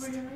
是吗？